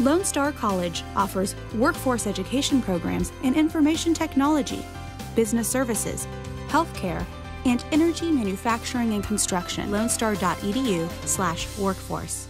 Lone Star College offers workforce education programs in information technology, business services, healthcare, and energy manufacturing and construction. LoneStar.edu slash workforce.